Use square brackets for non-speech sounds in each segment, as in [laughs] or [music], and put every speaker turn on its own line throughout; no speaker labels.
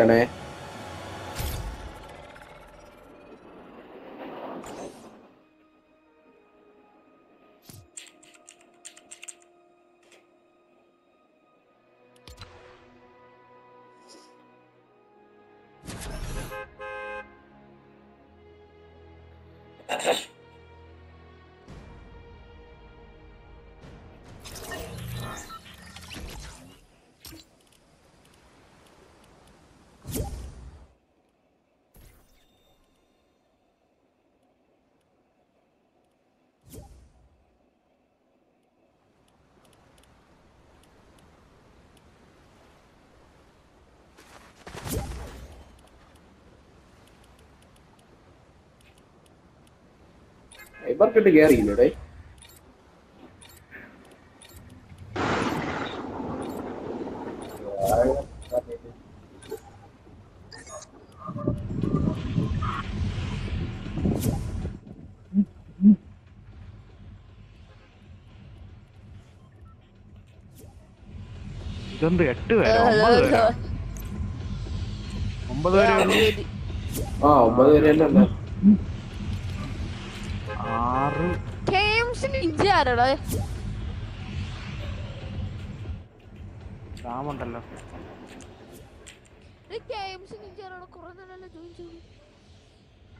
Dana ya ഇവർക്കിട്ട് കേറിയില്ലേ
ഇതെന്ത് എട്ട് പേരോ? ഒമ്പത് വരെ ഒമ്പത് പേരേ
ആ ഒമ്പത് പേരല്ലേ
ഇഞ്ചി ആരാടാ
കെഎംസി
ഗെയിംസിന് ഇഞ്ചി കുറേ നേരമല്ലേ ജോയിൻ ചെയ്തു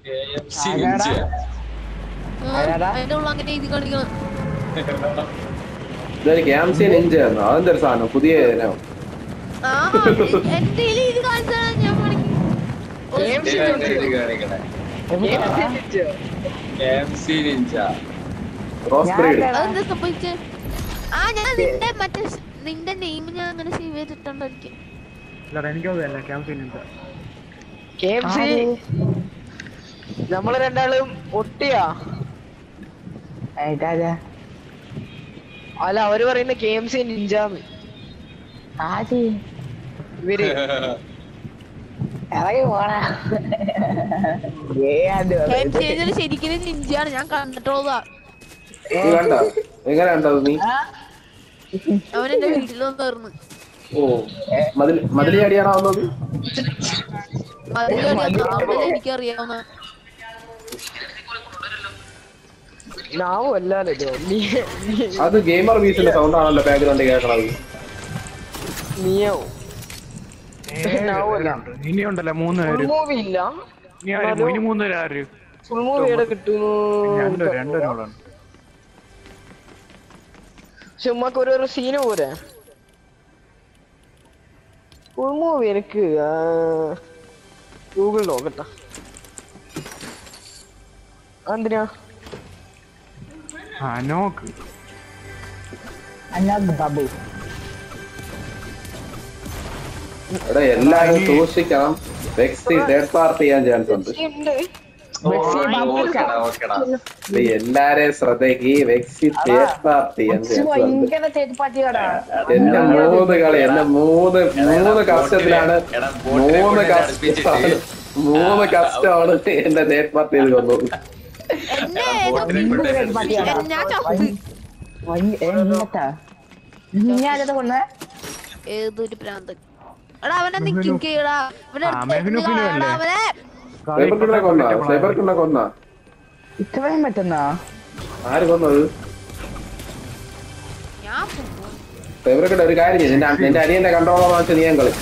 കെഎംസി
ആരാടാ? ആരാടാ?
അതിന്റെ ഉള്ള അങ്ങനെ എഴുതി കാണിക്കണം
ഇതൊരു കെഎംസി നിഞ്ച ആയിരുന്നു അതെന്തൊരു സാധനം? പുതിയ
ആ എന്റെ ഇത് കാണിച്ചാണ് ഞാൻ
ഇത് കാണിക്കണേ. KFC ninja.
ആ ഞാൻ നിന്റെ മറ്റേ നിന്റെ നെയിം ഞാൻ അങ്ങനെ സേവ്
ചെയ്തിട്ടുണ്ട് നമ്മൾ രണ്ടാളും ഒട്ടിയാ? അല്ല അവർ പറയുന്ന കെ എം സി നിഞ്ചാന്ന് ഇവർ.
ഇറങ്ങി പോണ
ശരിക്കും നിഞ്ചാണ്. ഞാൻ കണ്ടിട്ടുള്ളതാ.
നീ കണ്ട? എങ്ങനെ കണ്ടോ നീ?
അവൻ എന്റെ വീട്ടിൽ വന്നായിരുന്നു
ഓ മതിൽ മതിൽ ചാടിയാണോ വന്നത്?
എനിക്കറിയാവുന്ന
അത് ഗെയിമർ വീസിന്റെ സൗണ്ട് ആണല്ലോ ബാക്ക്ഗ്രൗണ്ട് കേൾക്കണത്.
നീയോ
ഇനി ഉണ്ടല്ലോ മൂന്ന് പേര്. ഇനി മൂന്ന് പേര് ആര്?
ഫുൾ മൂവി എവിടെ കിട്ടുന്നു
രണ്ടു രണ്ടുപേരോടാണ്
പക്ഷെ ഒരു ഒരു സീന് പോരെ ഫുൾ മൂവി എനിക്ക് ഗൂഗിൾ നോക്കട്ടെ. എന്തിനാ
ആ നോക്ക്.
ബാബു
സൂക്ഷിക്കണം. വ്യക്തി തേർഡ് പാർട്ടി ചെയ്യാൻ ചാൻസ് ഉണ്ട്. എല്ലാരെയും ശ്രദ്ധയ്ക്ക് വെക്സി തേർഡ് പാർട്ടി എന്റെ മൂന്ന് കളി എന്റെ മൂന്ന് മൂന്ന് കഷ്ടത്തിലാണ് മൂന്ന് കഷ്ടമാണ് കഷ്ടമാണ് എന്റെ തേർഡ് പാർട്ടി
കൊണ്ട്?
ഏതൊരു പ്രാന്തൻ എടാ അവനെ നിക്കും കേടാ? അവനെ
സൈബർക്കുണ്ണ കൊന്ന
ഇത്രയും പറ്റുന്നാ
ആര് കൊന്നത്. സൈബർക്കുണ്ണ ഒരു കാര്യം ചെയ്യ്. നിന്റെ നിന്റെ അനിയന്റെ കൺട്രോളർ വാങ്ങിച്ച് നീ ഞാൻ കളി.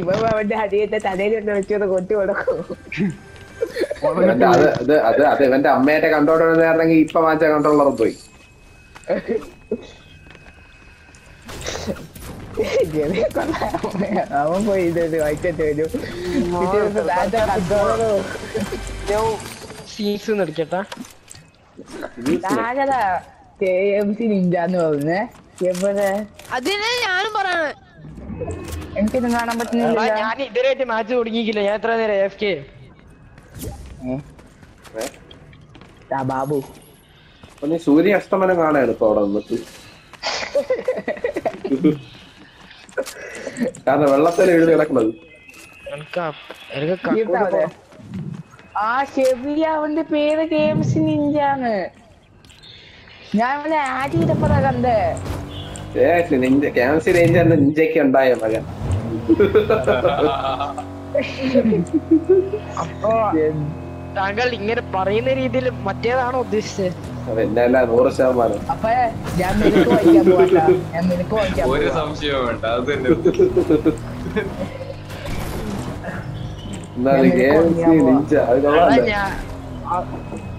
ഇവ അവന്റെ അടിയത്തെ തലയിലൊന്ന് വെച്ചത് കൊട്ടി കൊടുക്കും.
അത് അത് ഇവന്റെ അമ്മയുടെ കൺട്രോളർ നേരണെങ്കിൽ ഇപ്പൊ വാങ്ങിച്ച കൺട്രോളർ പോയി.
അവൻ പോയി ഇത് വായിച്ചിട്ട് വരും.
സീൻസ് എടുക്കട്ടാ?
താഴെ കെ എം സി നിഞ്ചാന്ന് പറഞ്ഞേ. എവിടെ
അതിനെ ഞാനും പറയണേ.
എനിക്കിതും കാണാൻ പറ്റുന്നില്ല
ഞാൻ ഇതുവരെയായിട്ട് മാച്ച് തുടങ്ങിയില്ല ഞാൻ എത്ര നേരം എഫ് കെ
ബാബു
അപ്പൊ നീ സൂര്യ അസ്തമനം കാണാണ് ഇപ്പൊ അവിടെ നിന്നിട്ട് കാരണം വെള്ളത്തിൽ എഴുതി
പോരെ? ആ ഷെബി അവന്റെ പേര് ഗെയിംസ് നിഞ്ചാണ് ഞാൻ അവനെ ആഡ് ചെയ്തപ്പോഴാ കണ്ടേ.
നിഞ്ച ക്യാൻസി റേഞ്ചറിന്റെ നിഞ്ചയ്ക്ക് ഉണ്ടായ മകൻ.
അപ്പൊ താങ്കൾ ഇങ്ങനെ പറയുന്ന രീതിയിൽ മറ്റേതാണോ ഉദ്ദേശിച്ചത്?
പിന്നല്ല നൂറ് ശതമാനം.
അപ്പൊ ഞാൻ നിനക്ക് വായിക്കാൻ പോകണ്ട ഞാൻ നിനക്ക് വായിക്കാൻ
ഒരു. സംശയവും വേണ്ട അത് തന്നെ.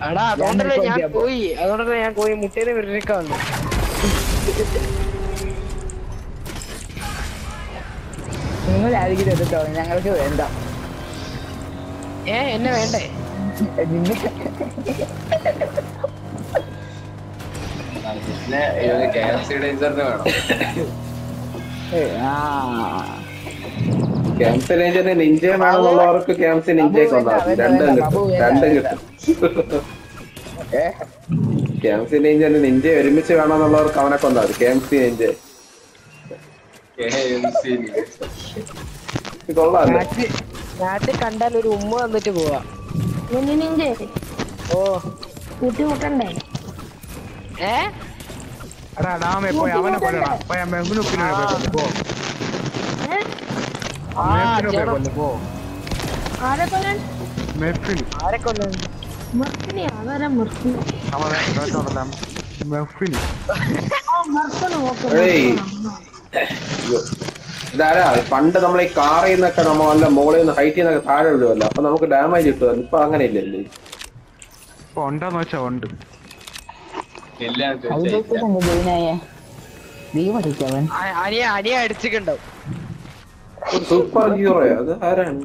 എടാ അതുകൊണ്ടല്ലേ ഞാൻ പോയി. അതുകൊണ്ടല്ലേ ഞാൻ പോയി. മുട്ടേനെ വിരലിക്ക വന്നു [laughs]
നിങ്ങൾ ആരെങ്കിലും എടുത്തോ ഞങ്ങൾക്ക് വേണ്ട.
ഏ എന്നെ വേണ്ടേ?
നിന്നെ
പിന്നെ ക്യാൻസി ഡേഞ്ചറിന് വേണം
ആ
നിഞ്ച ഒരുമിച്ച് വേണമെന്നുള്ളവർക്ക് അവനെ കൊണ്ടാ മതി ക്യാൻസി നിഞ്ച
നാട്ടിൽ കണ്ടാൽ ഒരു ഉമ്മ വന്നിട്ട് പോവാ
നിന്റെ
ഓ.
കൂട്ടിമുട്ടണ്ടേ?
ഏ?
എടാ ഡാമേ പോയി. അവനെ കൊല്ലടാ പോയി മെഹ്നുക്കിനെ പോയി കൊല്ല്. പോ.
ആ
മെഹ്നുനെ പോയി പോ.
ആരെ കൊല്ലാൻ?
മെഹ്ഫിൻ
ആരെ കൊല്ലുന്നു
മർക്കിനെ അതാരാ മർക്കിന്
അവനെ കേട്ടോണ്ടല്ല മെഹ്ഫിൻ
ആ
ഏയ്. അയ്യോ. ഇതാരാ? പണ്ട് നമ്മൾ ഈ കാറിൽ നിന്നൊക്കെ നമ്മൾ നല്ല മുകളിൽ നിന്ന് ഹൈറ്റിൽ നിന്നൊക്കെ താഴെ വിടുമല്ലോ അപ്പൊ നമുക്ക് ഡാമേജ് കിട്ടുമല്ലോ ഇപ്പൊ അങ്ങനെ ഇല്ലല്ലേ
ഉണ്ടെന്ന് വെച്ചാ ഉണ്ട്.
സൂപ്പർ ഹീറോ അത് ആരാണ്?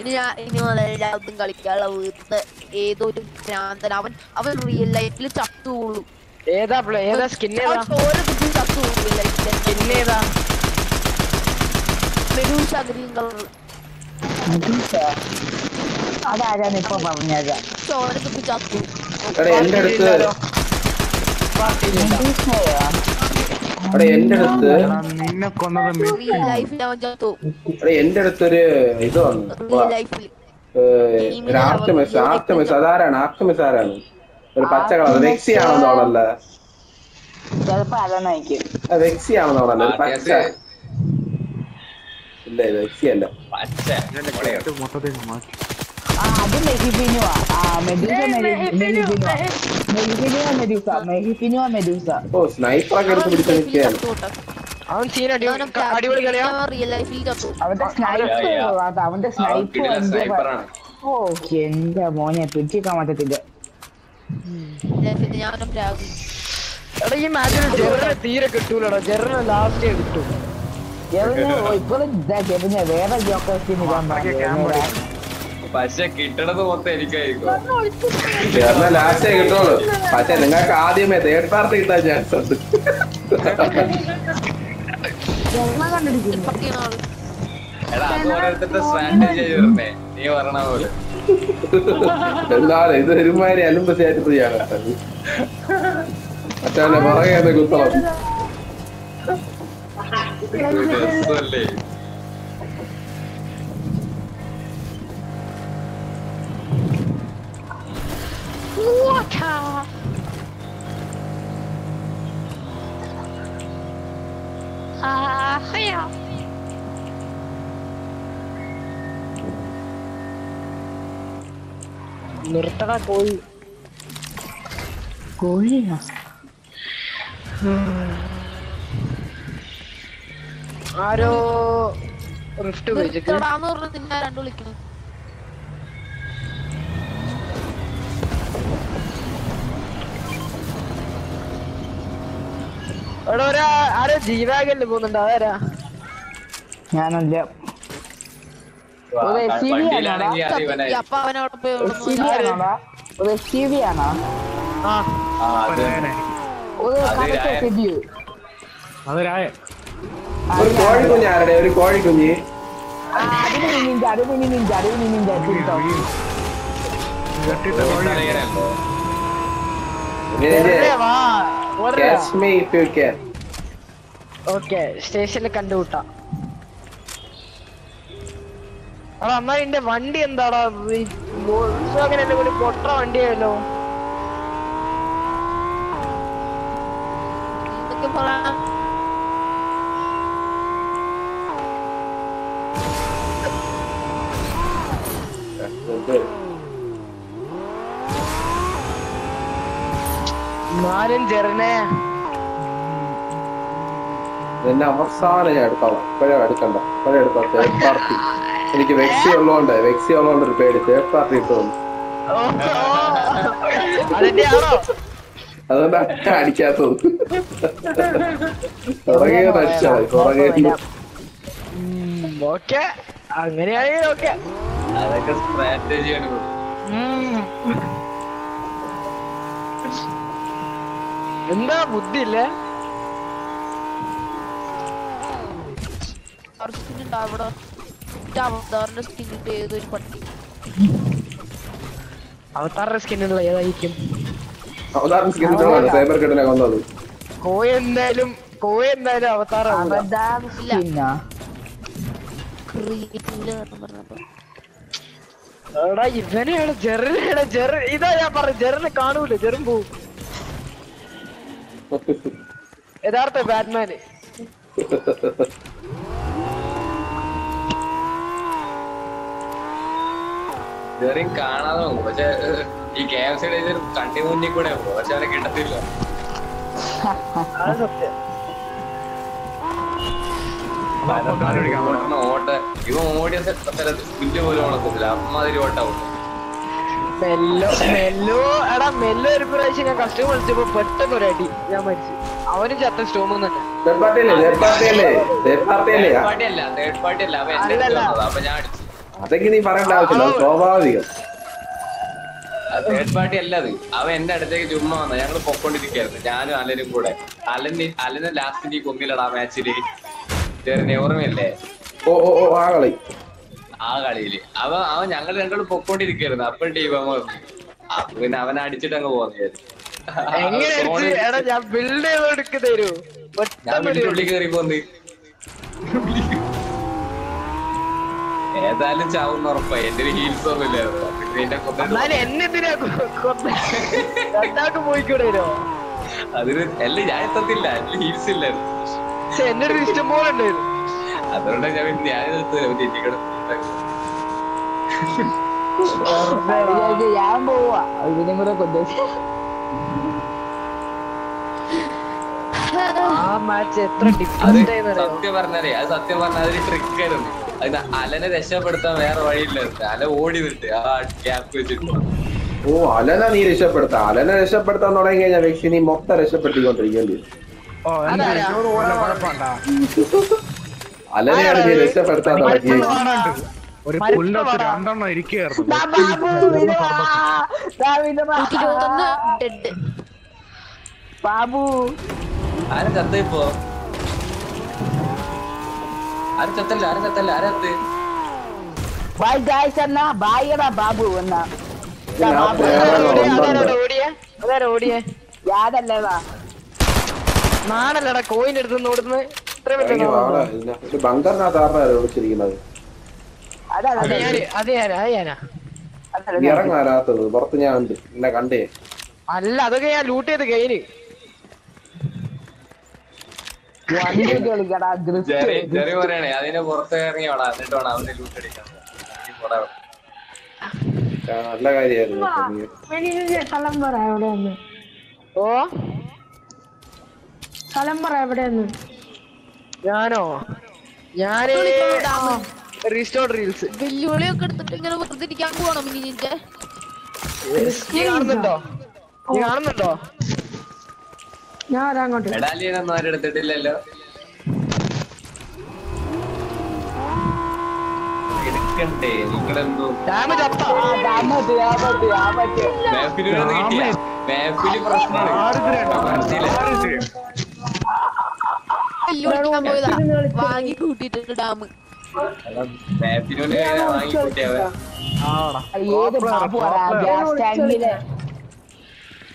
ഇനി ഞാൻ ഇനി എല്ലാവർക്കും കളിക്കാനുള്ള ഭ്രാന്തൻ. അവൻ അവൻ റിയൽ ലൈഫിൽ ചത്തുള്ളൂ
ഏതാ പ്ലേ ഏതാ സ്കിൻ ഏതാ സ്കിൻ ഏതാ
മെഡൂസ ഗ്രീൻ കളർ.
അതാരാണ് ഇപ്പൊ പറഞ്ഞത്?
ചോര കുത്തി ചത്തു
എടാ എന്റെ അടുത്ത് എടാ എന്റെ അടുത്ത്
നിന്നെ കൊന്നത്
എന്റെ അടുത്തൊരു ഇത് വന്നു. ഏഹ്, ഒരു ആർട്ടമിസ് ആർട്ടമിസ് അതാരാണ്? ആർട്ടമിസ് ആരാണ്? ഒരു പച്ച കളർ. വെക്സി
ആണെന്ന് അതാണായിരിക്കും
വെക്സി ഒരു പച്ച. ഇല്ല വെക്സി അല്ല. ഓ സ്നൈപ്പർ ഒക്കെ എടുത്ത് പിടിച്ച് നിൽക്കുകയാണ്
അവൻ സീൻ അടി അടിപൊളി
അവന്റെ സ്നൈപ്പ് ഓ എന്റെ മോനെ പിടിച്ചിക്കാൻ പറ്റത്തില്ല.
ഞാനും രാഗി
എടാ ഈ മാച്ചിൽ ജെറിനെ തീരെ കിട്ടൂലടാ. ജെറിനെ ലാസ്റ്റ് കിട്ടും.
പക്ഷെ കിട്ടണത് മൊത്തം എനിക്കായിരിക്കും.
ലാസ്റ്റേ കിട്ടുള്ളൂ. പക്ഷെ നിങ്ങൾക്ക് ആദ്യമേ തേർഡ് പാർട്ടി കിട്ടാൻ ചാൻസ് ഉണ്ട്.
എടാ അത് ഓരോരുത്തരുടെ സ്ട്രാറ്റജി നീ പറഞ്ഞ പോലെ.
എന്നാലും ഇത് ഒരുമാതിരി അലുമ്പ ചേട്ടത്തിയാണ്. മറ്റേ പുറകെ കുത്തണം
ഒരു
നിർത്തടാ കോഴി.
കോഴിയാ?
ആരോ റിഫ്റ്റ്
രണ്ടു വിളിക്കണം
എടാ ഒരാ ആരോ ജീവാഗല്ലേ പോകുന്നുണ്ട്. അതാരാ?
ഞാനല്ല. ഒരു
സ്റ്റേഷനിൽ
കണ്ടുകൂട്ടാം കോഴിക്കുഞ്ഞ് ആരുടെ? ഒരു കോഴിക്കുഞ്ഞ്
എടാ അന്നാ എന്റെ വണ്ടി എന്താടാ? അങ്ങനെ എന്റെ കൂടി പൊട്ട വണ്ടിയായല്ലോ? ചെറുനെ.
ഇതെന്നെ അവസാനം ഞാൻ എടുക്കാം ഇപ്പോഴേ എടുക്കണ്ട. ഇപ്പോഴേ എടുക്കാം തേർഡ് [laughs] പാർട്ടി എനിക്ക് വെക്സി ഉള്ളതുകൊണ്ട് വെക്സി ഉള്ളതുകൊണ്ട് ഒരു പേടി. തേർഡ് പാർട്ടി ഇട്ടു വന്നു.
അതിന്റെ ആണോ?
അതുകൊണ്ട് അടിക്കാത്തത്. പുറകെ അടിച്ചാൽ പുറകെ
ഓക്കെ. അങ്ങനെയാണെങ്കിൽ ഓക്കെ.
അതൊക്കെ സ്ട്രാറ്റജിയാണ്
എന്താ ബുദ്ധി ഇല്ലേ
അവിടെ? അവതാറിന്റെ സ്കിൻ ഇട്ട് ഏതൊരു പട്ടി?
അവതാറിന്റെ സ്കിന്നുള്ള ഏതായിരിക്കും?
അവതാരം സ്കിന്നിട്ടാണ് സൈബർ കെട്ടിനെ കൊന്നത്
കോയ എന്തായാലും കോയ എന്തായാലും അവതാറാണ്
അവതാർ സ്കിന്നാ
ക്രിയേറ്റീവിൽ പറഞ്ഞപ്പോ.
എടാ ഇവനെയാണ് ജെറിനെയാണ് ജെറി ഇതാ ഞാൻ പറഞ്ഞു ജെറിനെ കാണൂല ജെറും പോവും. [laughs] യഥാർത്ഥ ബാറ്റ്മാന്. [laughs]
ഇതുവരെയും കാണാതെ പോകും പക്ഷെ ഈ കെ എഫ് സിയുടെ കണ്ടി മുന്നിൽ കൂടെ പോകും പക്ഷെ അവനെ കിട്ടത്തില്ല ഓട്ട. ഇവ ഓടിയ സ്ഥലത്ത് പുല്ല് പോലും ഉണക്കത്തില്ല. അമ്മാതിരി ഓട്ടാവും
മെല്ലോ മെല്ലോ എടാ മെല്ലോ ഒരു പ്രാവശ്യം ഞാൻ കസ്റ്റമർ വിളിച്ചപ്പോ പെട്ടെന്ന് ഒരു അടി ഞാൻ മരിച്ചു. അവന് ചത്ത സ്റ്റോം തന്നെ
തേർഡ് പാർട്ടി അല്ലേ?
അവൻ
അല്ലല്ല.
അപ്പൊ ഞാൻ അടിച്ചു.
അതൊക്കെ നീ പറയേണ്ട ആവശ്യമില്ല. അത് സ്വാഭാവികം.
തേർഡ് പാർട്ടി അല്ല അത്. അവൻ എന്റെ അടുത്തേക്ക് ചുമ്മാ വന്ന. ഞങ്ങൾ പൊക്കോണ്ടിരിക്കായിരുന്നു ഞാനും അലനും കൂടെ. അലന് അലന് ലാസ്റ്റ് നീ കൊന്നില്ലടാ മാച്ചിൽ ചെറിയ ഓർമ്മയല്ലേ?
ഓ ഓ ഓ ആ കളി.
ആ കളിയിൽ. അവ അവൻ ഞങ്ങൾ രണ്ടോടും പൊക്കോണ്ടിരിക്കായിരുന്നു അപ്പോൾ ടീം അവൻ പിന്നെ അവൻ അടിച്ചിട്ട് അങ്ങ് പോന്നു.
ഞാൻ ബിൽഡ് ചെയ്ത് എടുക്ക് തരൂ.
ഞാൻ
പെട്ടെന്ന് ഒരു
വീടിന്റെ ഉള്ളിൽ കയറി പോന്ന്. [laughs] ഏതായാലും ചാവും ഉറപ്പായി. എന്റെ ഒരു ഹീൽസ് ഒന്നുമില്ലായിരുന്നു പിന്നെ എന്നെ കൊന്നിട്ട്
എന്നാലും എന്നെ എന്തിനാ കൊ- കൊന്നെ? രണ്ടാൾക്ക് പോയിക്കൂടെയോ
അതിന് അല്ല ഞാൻ എത്തത്തില്ല. എന്റെ ഹീൽസ് ഇല്ലായിരുന്നു
എന്റെ ഒരു ഇഷ്ടം പോലെ ഉണ്ടായിരുന്നു.
അതുകൊണ്ട് ഞാൻ ഞാൻ എടുത്തില്ല ചേച്ചിക്കടെ
ഞാൻ പോവാ. ഇതിനും കൂടെ കൊണ്ടുപോയി.
ആ മാച്ച് എത്ര
സത്യം പറഞ്ഞാലേ അത് സത്യം പറഞ്ഞാൽ അതൊരു ട്രിക്ക് ആയിരുന്നു. അത് അലനെ രക്ഷപ്പെടുത്താൻ വേറെ വഴിയില്ല. അല ഓടി വിട്ട് ആ ഗ്യാപ്പ് വെച്ചിട്ട്.
ഓ അലന നീ രക്ഷപ്പെടുത്ത. അലനെ രക്ഷപ്പെടുത്താൻ തുടങ്ങി കഴിഞ്ഞാൽ വ്യക്തി നീ മൊത്തം രക്ഷപ്പെടുത്തിക്കൊണ്ടിരിക്കേണ്ടി
കുഴപ്പമുണ്ടാ?
അലനെയാണ് നീ രക്ഷപ്പെടുത്താൻ തുടങ്ങി.
ഒരു
മരത്ത്
പുല്ലൊക്കെ
വാടാ.
രണ്ടെണ്ണം ഇരിക്കുകയായിരുന്നു.
ബാബു കത്തിപ്പോ
ആരും ചത്തയിപ്പോ ആരും ചത്തല്ല ആരും ചത്തല്ല ആരും ചത്ത്
ബൈ ഗായ്സ് എന്നാ. ബൈ എടാ ബാബു എന്നാ യാതല്ലേടാ
നാണല്ലടാ ഓടുന്നത്. ഇത്ര വലിയ
ബങ്കറിനകത്ത് ആരുടെ പുറത്ത് ഞാൻ ഉണ്ട്. എന്നെ കണ്ടേ.
അല്ല അതൊക്കെ ഞാൻ ലൂട്ട് ചെയ്ത് കഴിഞ്ഞ്
വണ്ടി കളിക്കടാ
പറയണേ അതിനെ പുറത്ത് അവന്റെ ലൂട്ട് അടിക്കാൻ.
നല്ല
ഓ?
സ്ഥലം പറ എവിടെയെന്ന്.
ഞാനോ? ഞാൻ റീൽസ്
വെല്ലുവിളിയൊക്കെ എടുത്തിട്ട് ഇങ്ങനെ വെറുതെ ഇരിക്കാൻ പോവാണോ മിനി നിന്റെ?
നീ കാണുന്നുണ്ടോ? നീ കാണുന്നുണ്ടോ?
ഞാൻ വരാം അങ്ങോട്ട്.
മെഡാലിയനൊന്നും ആരും എടുത്തിട്ടില്ലല്ലോ. എടുക്കണ്ടേ നിങ്ങളെന്തോ
ഡാമ് ചത്ത
ആമത്ത് ആമത്ത് ആമത്ത്
മാപ്പിലൊന്നും കിട്ടിയ മാപ്പിൽ പ്രശ്നമാണ്.
വാങ്ങി കൂട്ടിട്ടുണ്ട് ഡാം.
മാപ്പിനോട് വാങ്ങി കൂട്ടിയവൻ
ആടാ.
ഏത് ബാബു ഗ്യാസ് ടാങ്കിൽ
മിനിനേജ് മേടിച്ച് എന്തിനും സൗണ്ട് ഒന്നും ഇല്ല അവന്റെ
അത്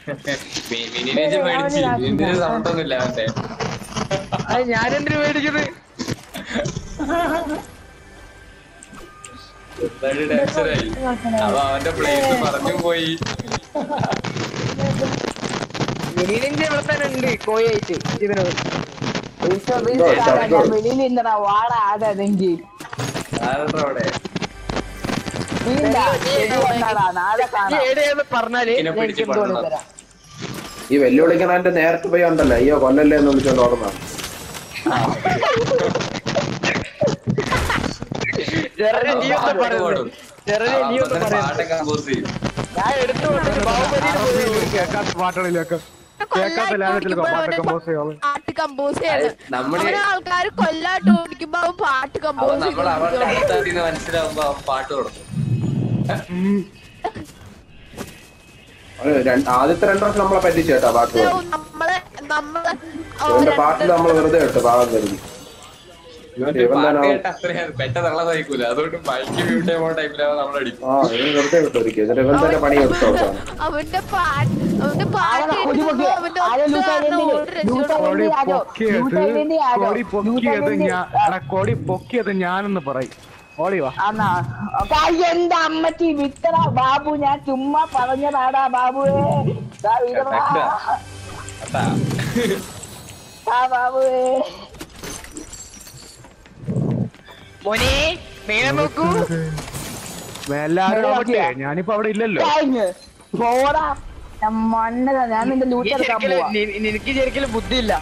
ഞാനെന്തിനു മേടിക്കുന്നത്
അപ്പൊ അവന്റെ പ്ലേസ് പറഞ്ഞു പോയി.
ഇവിടെ തന്നെ ഉണ്ട് കോയായിട്ട് ഇവനോട്
വെളിയിൽ ഇന്നടാ വാട
ആരുടെ അവിടെ?
ഈ
വെല്ലുവിളിക്കണതിന്റെ നേരത്തെ പോയി ഉണ്ടല്ലോ അയ്യോ കൊല്ലല്ലേ എന്ന് വിളിച്ചോണ്ട് ഓർമ്മ.
പാട്ട് കമ്പോസ്
ചെയ്യണം. ആൾക്കാർ കൊല്ലാട്ട് ഓടിക്കുമ്പോ പാട്ട് കമ്പോസ്
മനസ്സിലാവുമ്പോ പാട്ട്
രണ്ട്- ആദ്യത്തെ രണ്ടു വർഷം നമ്മളെ പറ്റിച്ചു കേട്ടോ പാട്ട് പാടി.
നമ്മളെ നമ്മളെ
ഇവന്റെ പാട്ടിൽ നമ്മൾ വെറുതെ കേട്ടോ പാവം കരുതി.
പാട്ട്
അവന്റെ പാട്ട് അവന്റെ പാട്ട് അവന്റെ
കൊടി പൊക്കിയത് ഞാനെന്ന് പറയും.
എന്റെ അമ്മച്ചി? വിത്തറ ബാബു ഞാൻ ചുമ്മാ പറഞ്ഞതാടാ ബാബുവേ. ആ ബാബുവേ.
മോനെ മേലെ നോക്കൂ.
എല്ലാരും ഞാനിപ്പോ അവിടെ ഇല്ലല്ലോ.
പോടാ. ഞാൻ മണ്ണതാ ഞാൻ നിന്റെ ലൂട്ട് എടുക്കാൻ
നിനക്ക് ശരിക്കും ബുദ്ധിയില്ല.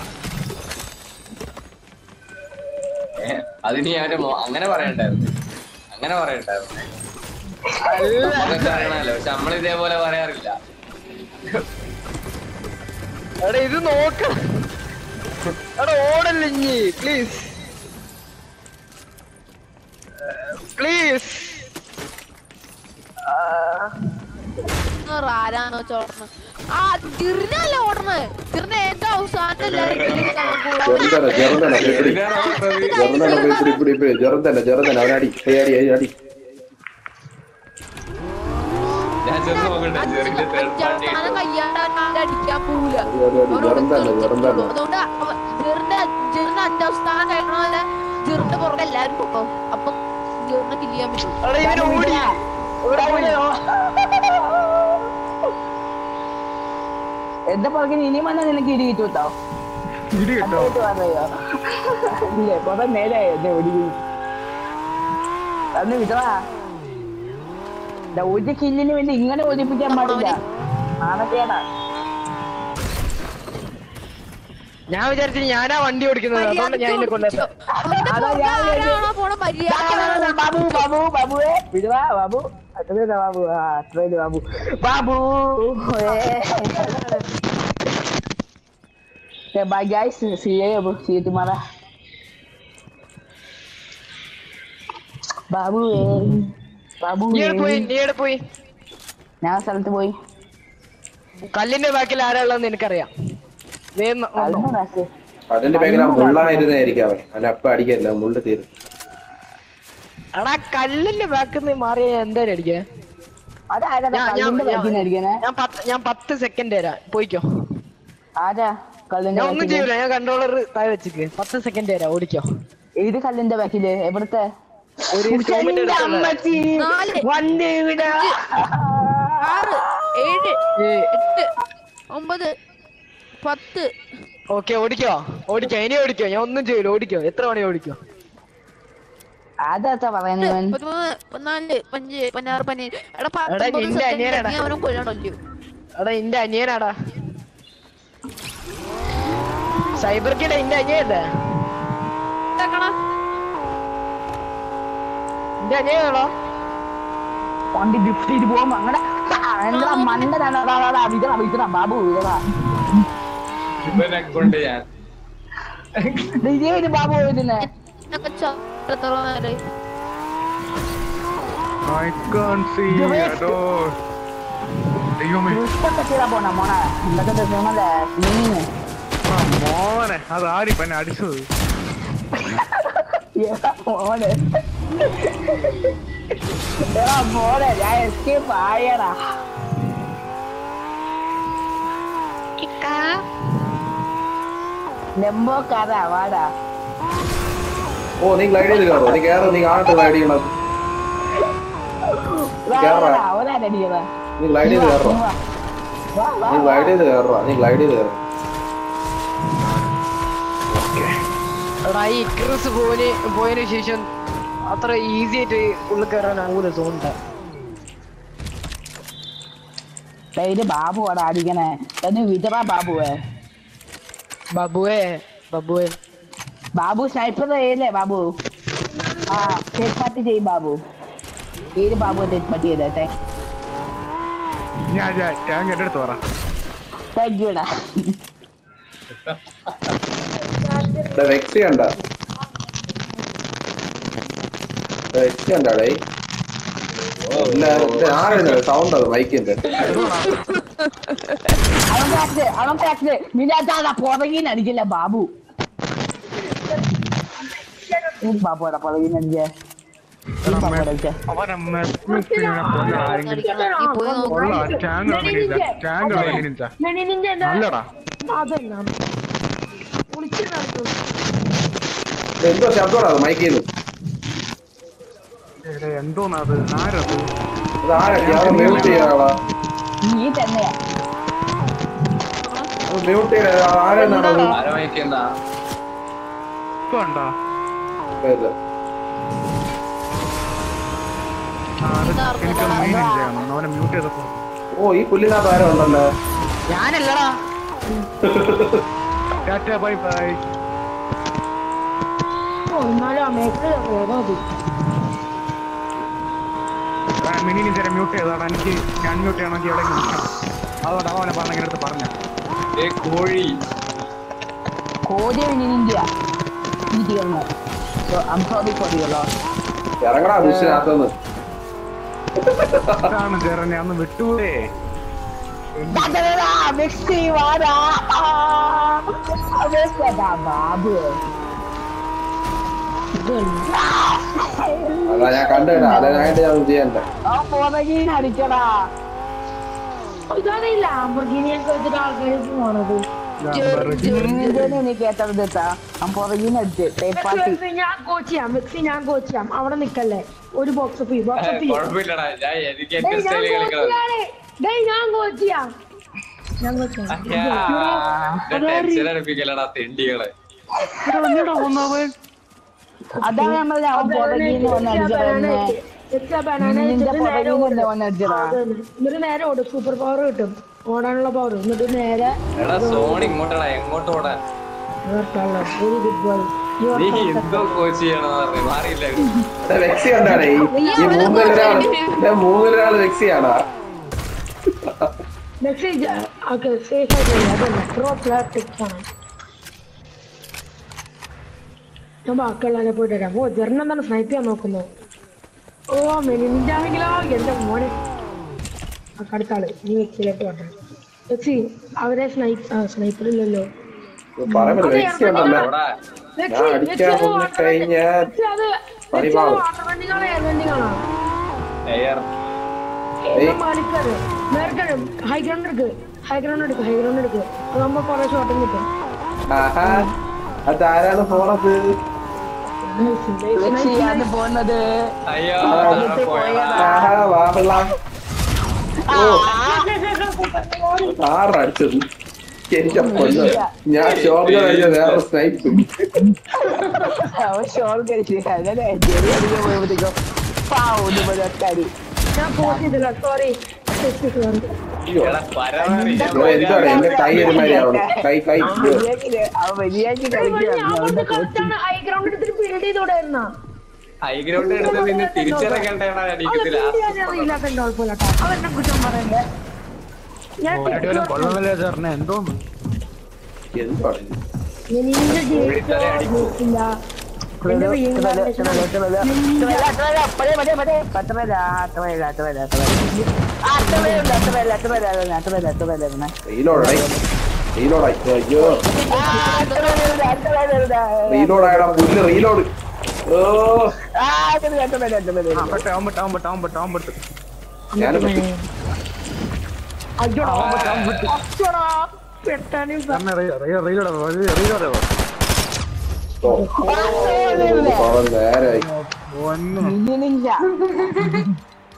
അതിന് ഞാൻ അങ്ങനെ പറയണ്ടായിരുന്നു. അങ്ങനെ പറയണ്ടായിരുന്നു. അറിയണല്ലോ പക്ഷെ നമ്മൾ ഇതേപോലെ പറയാറില്ല.
എടാ ഇത് നോക്ക. എടാ ഓടല്ല ഇഞ്ഞി? പ്ലീസ് പ്ലീസ്
ആരാന്നോ ചോർന്ന് തിരിഞ്ഞല്ല ഓടണത് തിരിഞ്ഞ ഏറ്റവും അവസാനം അഞ്ചാം സ്ഥാനം കഴിക്കണ പോലെ ജെറിന്റെ പുറകെ എല്ലാരും പോകും. അപ്പൊ ജെറിനെ കില്ല് ചെയ്യാൻ പറ്റും
എടാ ഇവന് ഓടി
ഇവിടെ ഓടിയോ? എന്റെ പുറകിൽ ഇനി വന്നാൽ നിനക്ക് ഇടി കിട്ടും കേട്ടോ
ഇടി കിട്ടോ?
അങ്ങോട്ട് പറയോ ഇല്ലേ കൊറേ നേരായി എന്റെ ഒടി അന്ന് വിതറാ ഒരു കില്ലിന് വേണ്ടി ഇങ്ങനെ ഒലിപ്പിക്കാൻ പാടില്ല. നാണക്കേടാ
ഞാൻ വിചാരിച്ചു ഞാനാ വണ്ടി ഓടിക്കുന്നത്. അതുകൊണ്ട് ഞാൻ എന്നെ കൊല്ലത്തെ
ബാബു ബാബു ബാബുവേ ബാബു. അത്രയില്ല ബാബു ആ അത്രയില്ല Babu Babu bye guys see you see you tomorrow ബാബുവേ Babu
നീ പോയി നീ എവിടെ പോയി
ഞാൻ സ്ഥലത്ത് പോയി
കല്ലിന്റെ ബാക്കിൽ ആരാ ഉള്ളതെന്ന് എനിക്കറിയാം.
അതിന്റെ ബാക്കിൽ മുള്ളായിരുന്നായിരിക്കും അവൻ. അവൻ അപ്പൊ അടിക്കല്ല മുള്ളു തീരും.
എടാ കല്ലിന്റെ ബാക്കിൽ നിന്ന് മാറിയ എന്തായാലും
അടിക്കണേ?
ഞാൻ പത്ത് സെക്കൻഡ് തരാം. പോയിക്കോ. ഞാൻ ഒന്നും ചെയ്യൂല. ഞാൻ കൺട്രോളർ താഴെ വെച്ചിക്ക്. പത്ത് സെക്കൻഡ് തരാം. ഓടിക്കോ.
ഏത് കല്ലിന്റെ ബാക്കിൽ എവിടുത്തെ?
ഒരു
ആറ്. ഏഴ്. എട്ട്. ഒമ്പത്. പത്ത്.
ഓക്കെ ഓടിക്കോ. ഓടിക്കോ. ഇനി ഓടിക്കോ. ഞാൻ ഒന്നും ചെയ്യൂല. ഓടിക്കോ. എത്ര മണി ഓടിക്കോ?
അതാ പറയുന്നവൻ
പതിമൂന്ന് പതിനാല് പഞ്ച് പതിനാറ് പതിനേഴ് എടാ
എടാ,
പത്തൊമ്പത്
നിന്റെ
സെക്കൻഡ് അവനും കൊല്ലണല്ലോ
എടാ എന്റെ അനിയനാടാ സൈബർ കിട ഇന്റെ അനിയല്ലേ അനിയനാണോ
വണ്ടി ഗിഫ്റ്റ് ചെയ്ത് പോകുമ്പോ അങ്ങനെ എന്താ മണ്ടനാണ് അതാ, അതാ, അതാ, വിതറാ വിതറാ ബാബു വിതറാ
ഇവനെ കൊണ്ട് ഞാൻ
ഇതേ ഒരു ബാബു
എത്രത്തോളം നേരം
I can't see at all. ദൈവമേ മോനെ അത് ആരിപ്പ എന്നെ അടിച്ചത്.
മോനെ മോനെ ഞാൻ എസ്കേപ്പ് ആയടാ നെമ്പോക്കാരാ വാടാ
ഓ നീ ഗ്ലൈഡ് ചെയ്ത് കയറോ നീ കയറോ നീ കാണട്ടെ ഗ്ലൈഡ് ചെയ്യണം നീ ഗ്ലൈഡ് ചെയ്ത് കയറോ നീ ഗ്ലൈഡ് ചെയ്ത് കയറോ നീ ഗ്ലൈഡ് ചെയ്ത് കയറോ
എടാ ഈ ഇക്രസ് പോയിന് പോയതിനു ശേഷം അത്ര ഈസി ആയിട്ട് ഉള്ളിൽ കയറാനാവൂല തോന്നുന്നുണ്ട്.
പേര് ബാബു അവിടെ അടിക്കണേ. ബാബുവേ.
ബാബുവേ ബബുവേ.
ബാബു സ്നൈപ്പർ ചെയ്യല്ലേ ബാബു? ആ തെറ്റ് പാർട്ടി ചെയ്യും ബാബു. ഏത് ബാബു തെറ്റ് പാർട്ടി ചെയ്തേ
ഞാൻ ടാങ്ക് എന്റെ അടുത്ത് പറ.
താങ്ക് യുടാ
വെക്സി കണ്ട? വെക്സി കണ്ടാടേ ആരെന്നെ സൗണ്ട് അത് മൈക്കിന്റെ
അവൻ അവൻ അടിക്കില്ല ബാബു ഏത് ബാബു എടാ പുറകിന്ന് അടിച്ചേ ഏത് ബാബു അടിച്ചേ
അവനെ മെസ്സിനെ കൊന്ന ആരെങ്കിലും
നീ പോയി നോക്ക്.
കൊള്ള ടാങ്ക് കളിക്കില്ല ടാങ്ക് കളിക്കില്ല
നിന്റെ
നല്ലടാ.
അതല്ല വിളിച്ചു നടത്തു
എന്തോ ശബ്ദമാണ് അത്?
എടേ, എന്തോന്നത് ആരത്?
അത് ആരൊക്കെ അത് മ്യൂട്ട് ചെയ്യാളാ
നീ തന്നെയാ
മ്യൂട്ട് ചെയ്ത ആരെന്നാണത്
ആരോഗ്യക്കുന്ന
ഇപ്പൊ ഉണ്ടോ
ഓ ഈ പുല്ലിനകത്ത് ആരോ ഉണ്ടല്ലോ.
ഞാനല്ലടാ.
Tata bye bye mini mute എനിക്ക് ഞാൻ മ്യൂട്ട് ചെയ്യണമെങ്കിൽ എവിടെ നിൽക്കണം അതുകൊണ്ട് അവനെ പറഞ്ഞ അടുത്ത് പറഞ്ഞ.
ഏ കോഴി.
തന്നു I'm sorry for your loss.
ഇറങ്ങടാ ദൃശ്യനകത്തുനിന്ന്
ഇതാണ് ജെറനെ അന്ന് വിട്ടുപോയേ
Mixi, വാടാ. ബാബു.
അതാ ഞാൻ കണ്ടുകേട്ടാ അതിനായിട്ട് ഞാൻ ചെയ്യണ്ട
ആ പുറകിന്ന് അടിക്കടാ
ഇതാണ് ഈ ലാംബർഗിനിയൊക്കെ വെച്ചിട്ട് ആൾക്കാർക്ക് പോണത്
ഞാൻ
ഞാൻ അവിടെ നിക്കല്ലേ ഒരു ബോക്സ്
കുഴപ്പമില്ലടാ ഞാൻ
ഞാൻ
അതാണ് നമ്മൾ
നേരെ ഓടും സൂപ്പർ പവർ കിട്ടും ഓടാനുള്ള പവർ എന്നിട്ട് നേരെ
എടാ സോൺ ഇങ്ങോട്ടടാ എങ്ങോട്ട് ഓടാൻ?
വെരി. ഗുഡ് ഞാൻ ബാക്കിയുള്ളവരെ പോയിട്ട് വരാം. ഓ ജെറിനെന്താണ് സ്നൈപ്പ് ചെയ്യാൻ നോക്കുന്നു? ഓ മെനിഞ്ചാണെങ്കിലോ എന്റെ മോനെ. ആ കടുത്താൾ നീ വെക്സിയിലേക്ക് പറഞ്ഞു വെക്സി അവരെ സ്നൈപ്പ് സ്നൈപ്പർ ഇല്ലല്ലോ
പറയുമ്പോ വെക്സി ഉണ്ടല്ലോ
ഓടാ
വെക്സി,
ഞാൻ
വെക്സി
അടിക്കാൻ
അത്
വന്ന്
water
കഴിഞ്ഞാൽ
വെക്സി അത് വെക്സി അത്
പണിപാളും.
വാട്ടർ വെൻഡിങ് ആണോ എയർ വെൻഡിങ് ആണോ
എയർ.
ഏതോ മാലിക്കാര് നേരത്തെ ഹൈ ഗ്രൗണ്ട് എടുക്ക്. ഹൈ ഗ്രൗണ്ട് എടുക്ക് ഹൈ ഗ്രൗണ്ട് എടുക്ക്. അതാകുമ്പോ കുറെ ഷോട്ടും കിട്ടും.
അതാരാണ് പോണത്?
പോകുന്നത്
അയ്യോ
ആറടിച്ചത് എന്റെ പൊന്ന് ഞാൻ ഷോർട്ട് കഴിഞ്ഞ വേറെ സ്നൈപ്പ് എന്താണ് എന്റെ കൈ ഒരുമാതിരി ആവണം. കൈ കൈ.
ഹൈ ഗ്രൗണ്ട് എടുത്തിട്ട് ബിൽഡ് ചെയ്തോടായിരുന്ന
ഹൈ ഗ്രൗണ്ട് എടുത്ത് പിന്നെ തിരിച്ചിറങ്ങേണ്ടടാ അടിക്കത്തില്ല
റീലോഡ് റീലോഡ് റീലോഡായടാ പുല്ല് റീലോഡ്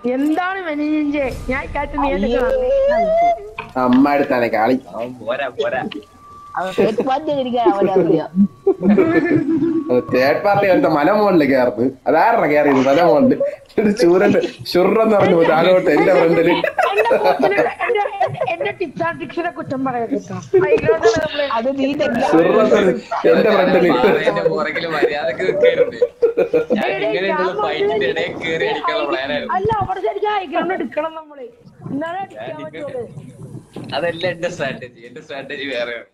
എന്താണ് മെനിഞ്ചെ ഞാൻ കാറ്റ് നീ
അമ്മ അടുത്താണ് കാളി.
പോരാ പോരാ.
തേർഡ് പാർട്ടി
അടുത്ത മലമോളിൽ കയറുന്നത് അതാരണ കയറിയത് മലമോളിൽ ചൂരന്റെ ഷുറെന്ന് പറഞ്ഞു താഴോട്ട് എന്റെ ഫ്രണ്ടിൽ.
എന്റെ
ഫ്രണ്ടിൽ.
അല്ല അവിടെ ശരിക്കും എടുക്കണം നമ്മൾ. എന്നാലേ
അതല്ല എന്റെ സ്ട്രാറ്റജി എന്റെ സ്ട്രാറ്റജി വേറെയാണ്.